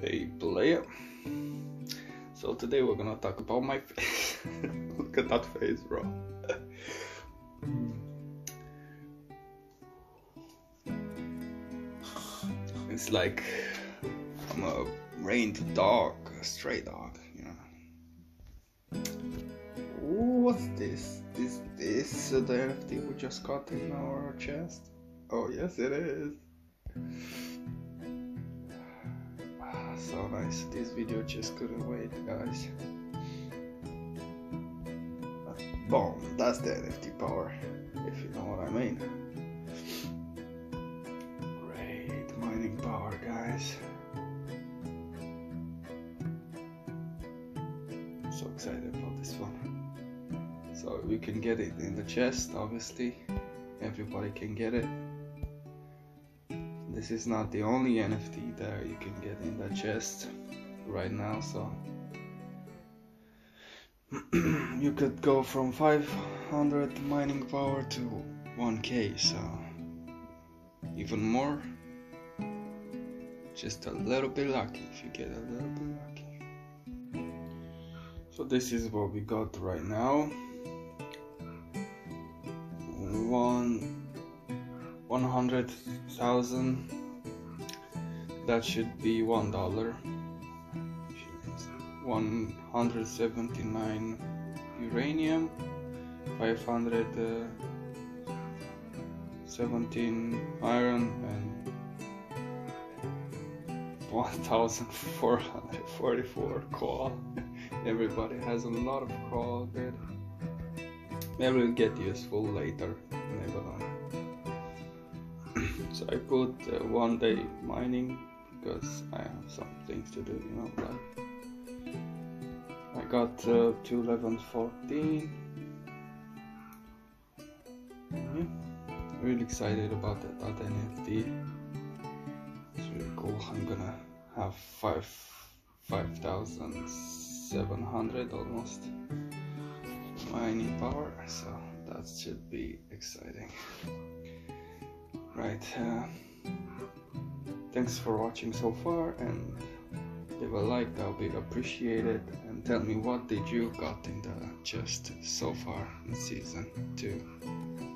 Hey player. So today we're gonna talk about my face. Look at that face, bro. it's like I'm a rained dog, a stray dog, you know. What's this? Is this the NFT we just got in our chest? Oh yes, it is. So nice. This video just couldn't wait, guys. Boom, that's the NFT power, if you know what I mean. Great mining power, guys. So excited about this one. So you can get it in the chest, obviously. Everybody can get it. This is not the only NFT that you chest right now, so you could go from 500 mining power to 1k, so even more. Just a little bit lucky if you get a little bit lucky. So this is what we got right now. One one hundred thousand. That should be one dollar. 179 uranium, 517 iron, and 1444 coal. Everybody has a lot of coal, dude. Maybe will get useful later, so I put uh, one day mining because I have some things to do, you know, I got uh, to level 14. Yeah. Really excited about that, that NFT. It's really cool. I'm gonna have five five thousand seven hundred almost mining power, so that should be exciting. Right. Uh, thanks for watching so far and leave a like that'll be appreciated. And tell me what did you got in the chest so far in season 2